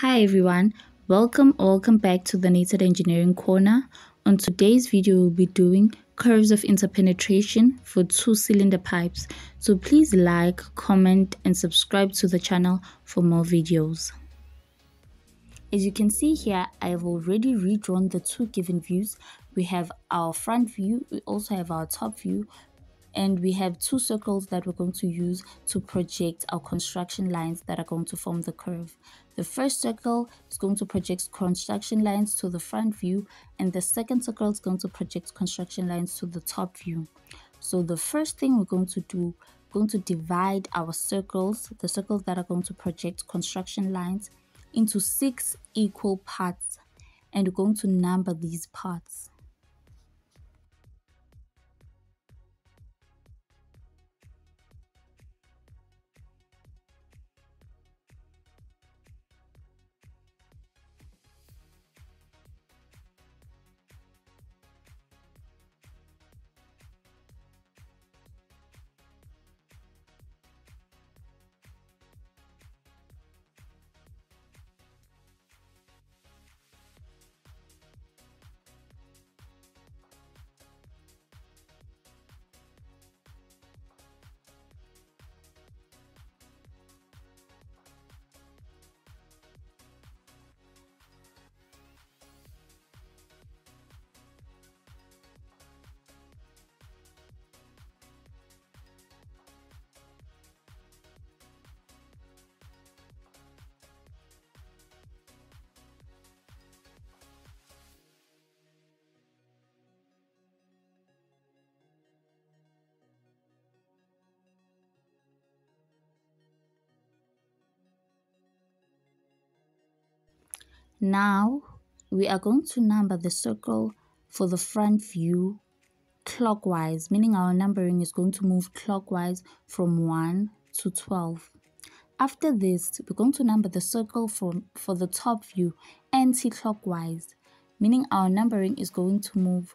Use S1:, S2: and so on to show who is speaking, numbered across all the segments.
S1: Hi everyone, welcome welcome back to the Nated Engineering Corner. On today's video, we'll be doing curves of interpenetration for two cylinder pipes. So please like, comment and subscribe to the channel for more videos. As you can see here, I have already redrawn the two given views. We have our front view, we also have our top view, and we have two circles that we're going to use to project our construction lines that are going to form the curve. The first circle is going to project construction lines to the front view and the second circle is going to project construction lines to the top view. So the first thing we're going to do, we're going to divide our circles, the circles that are going to project construction lines into six equal parts and we're going to number these parts. Now we are going to number the circle for the front view clockwise, meaning our numbering is going to move clockwise from 1 to 12. After this, we're going to number the circle for, for the top view anti-clockwise, meaning our numbering is going to move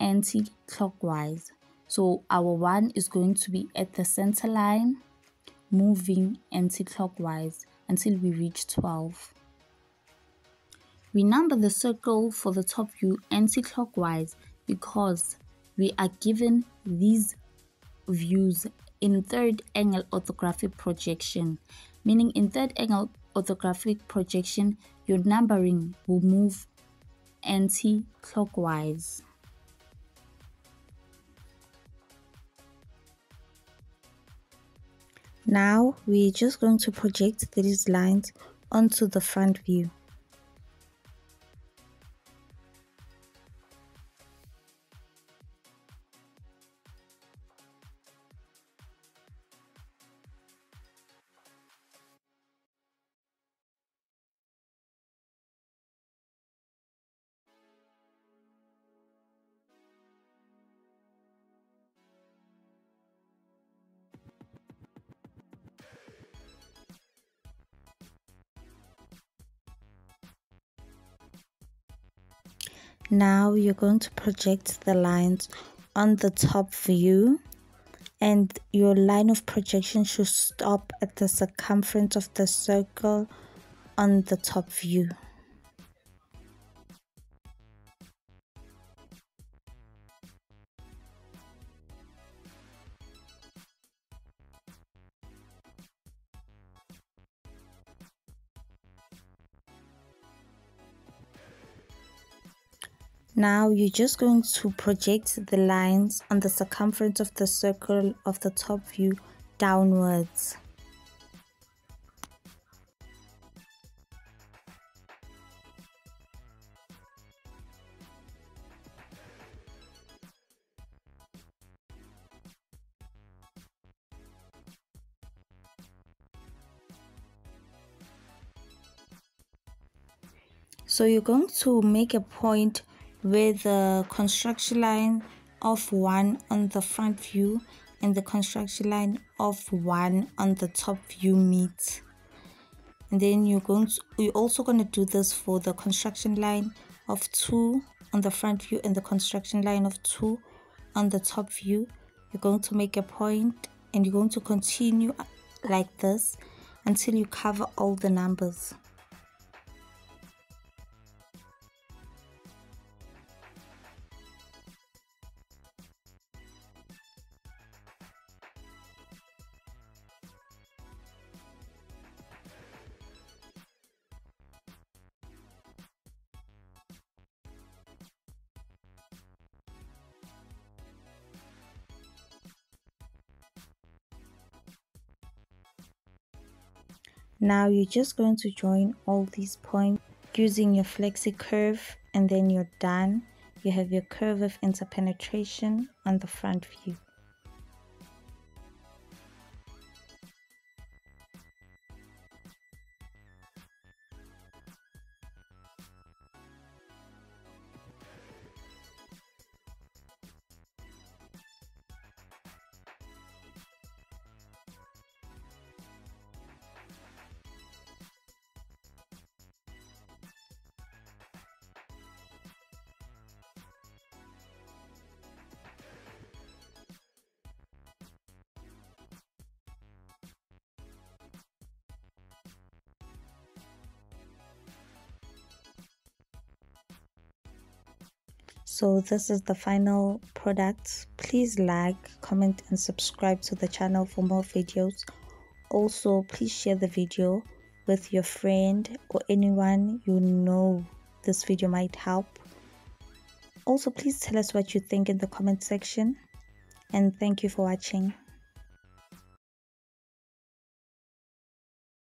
S1: anti-clockwise. So our 1 is going to be at the center line, moving anti-clockwise until we reach 12. We number the circle for the top view anti-clockwise because we are given these views in third angle orthographic projection, meaning in third angle orthographic projection, your numbering will move anti-clockwise. Now we're just going to project these lines onto the front view. Now you're going to project the lines on the top view and your line of projection should stop at the circumference of the circle on the top view. Now you're just going to project the lines on the circumference of the circle of the top view downwards. So you're going to make a point with the construction line of 1 on the front view and the construction line of 1 on the top view meet. And then you're going to you're also going to do this for the construction line of 2 on the front view and the construction line of 2 on the top view. You're going to make a point and you're going to continue uh, like this until you cover all the numbers now you're just going to join all these points using your flexi curve and then you're done. You have your curve of interpenetration on the front view so this is the final product. Please like comment and subscribe to the channel for more videos. Also please share the video with your friend or anyone you know this video might help. Also please tell us what you think in the comment section. And thank you for watching